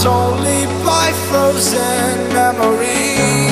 Only by frozen memories.